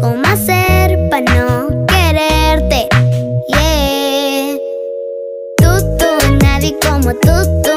¿Cómo hacer